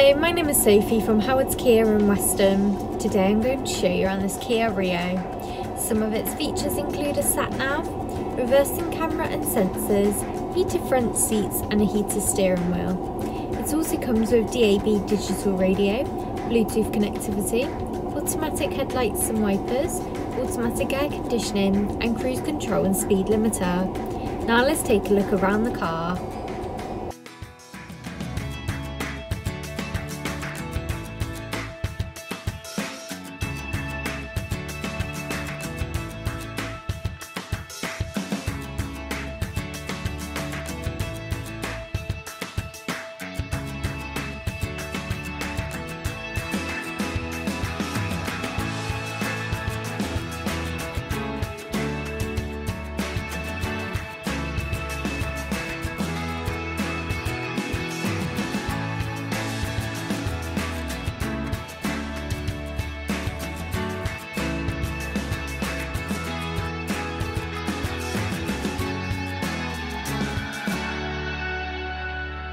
Hello, my name is Sophie from Howard's Kia in Weston. Today I'm going to show you around this Kia Rio. Some of its features include a sat-nav, reversing camera and sensors, heated front seats and a heated steering wheel. It also comes with DAB digital radio, Bluetooth connectivity, automatic headlights and wipers, automatic air conditioning and cruise control and speed limiter. Now let's take a look around the car.